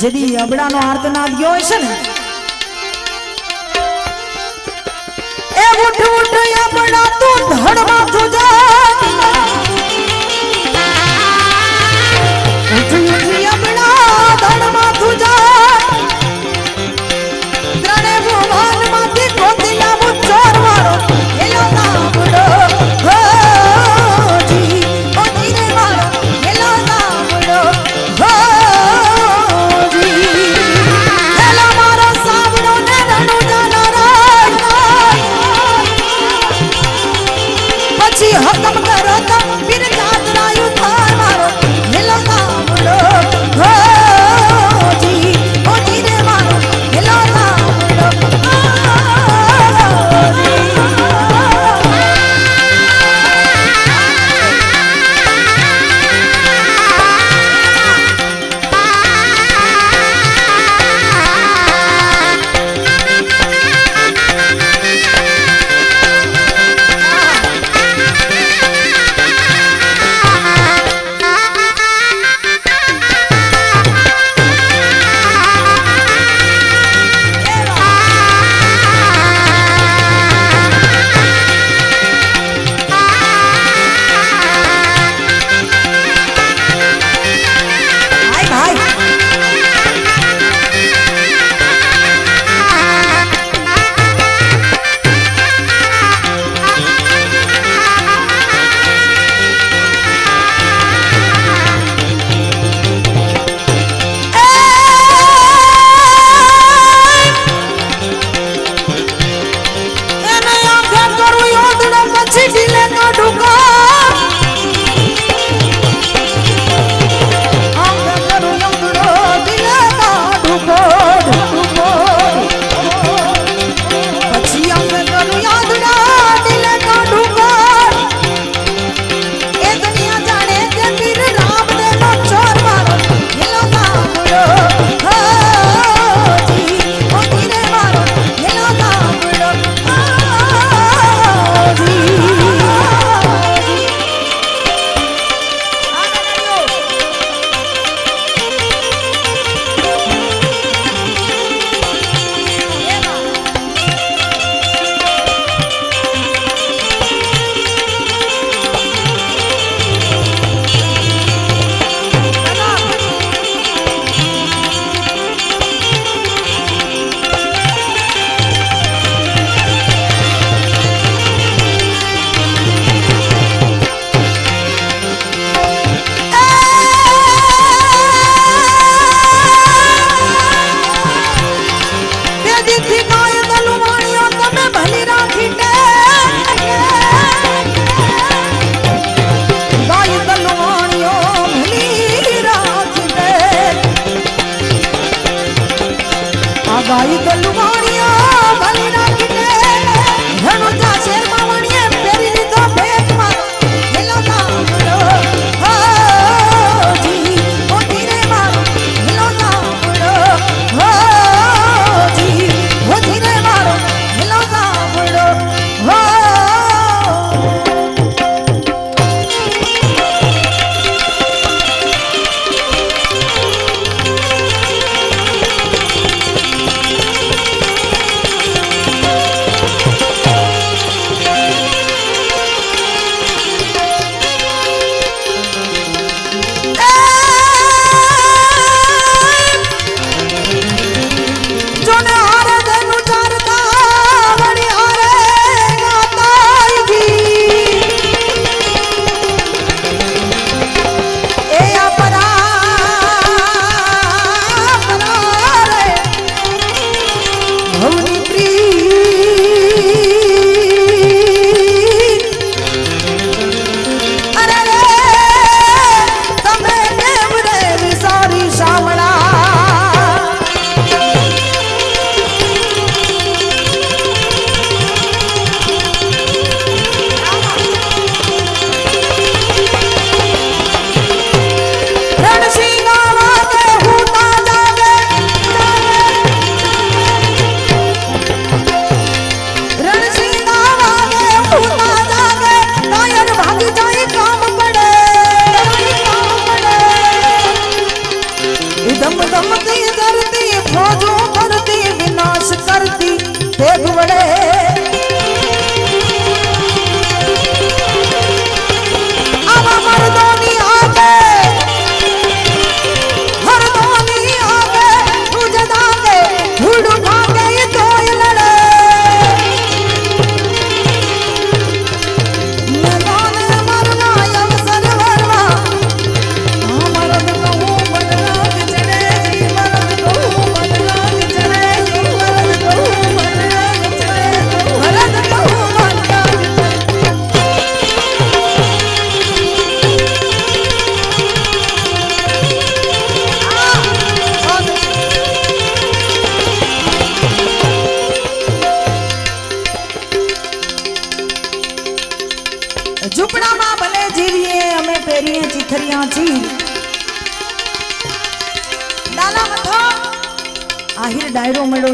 જેદી અબડાનો આર્તનાદ ગયો હશે ને?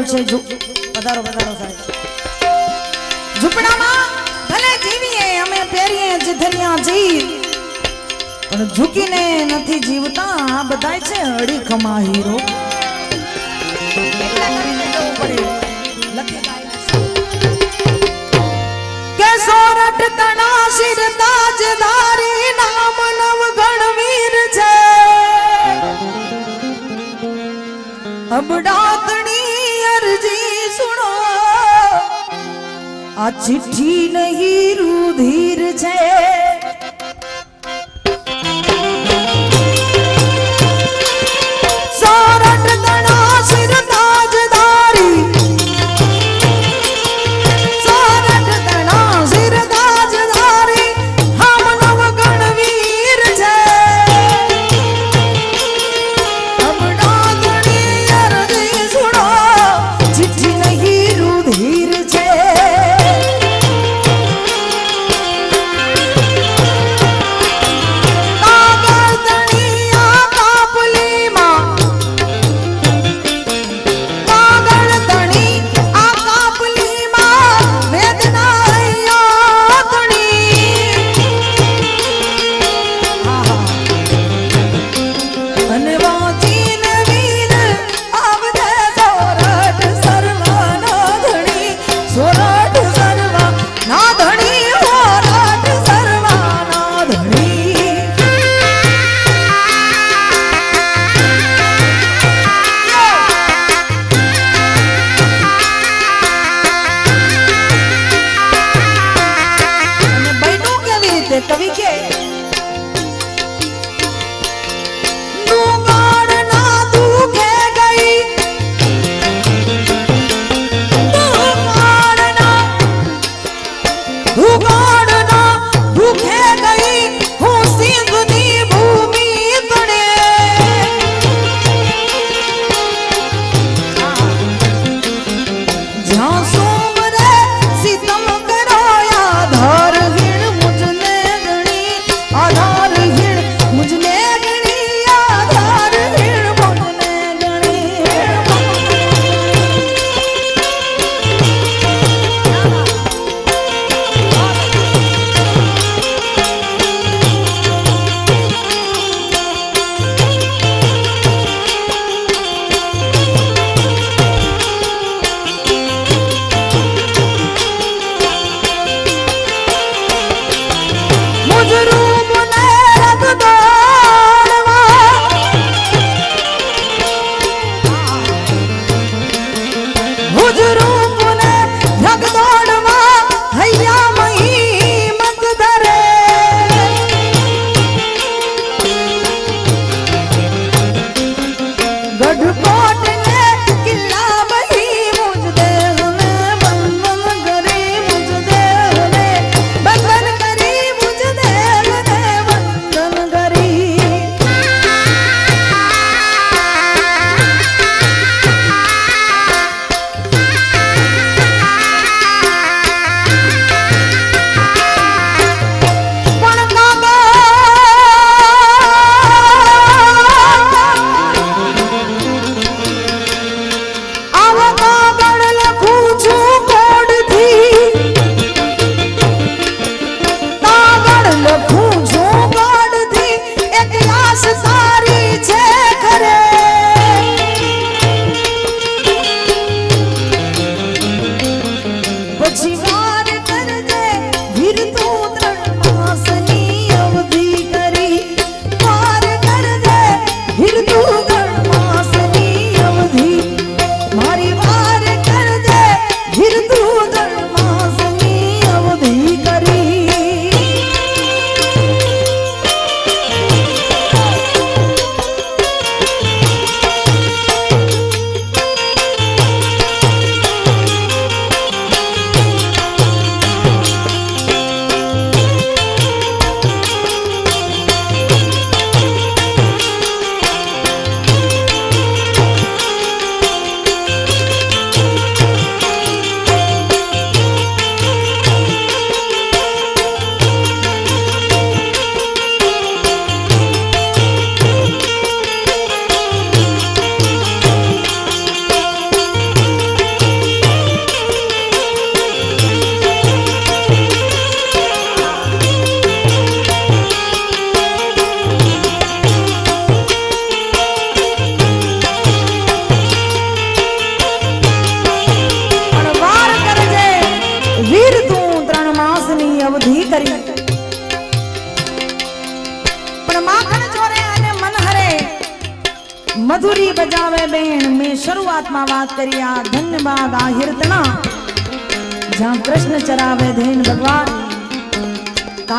આવ્યું છે પધારો પધારો સાહેબ. ઝૂંપડામાં ભલે જીવીએ, અમે પહેરીએ જીધરિયા જીવ. પણ ઝૂકીને નથી જીવતા, આ બધાય છે હળી ખમા હીરો નવ ગણવીર અબડા આ ચિઠ્ઠી નહીં રુધિર છે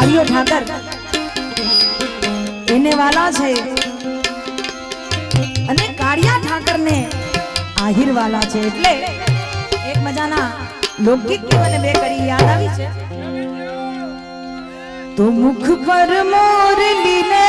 આવ્યો ઠાકર. એને વાલા છે. અને કાળિયા ઠાકર ને આહિર વાલા છે. એટલે એક મજાના લૌકિક કે મને બે કરી યાદ આવી છે. તો મુખ પર મોર લીને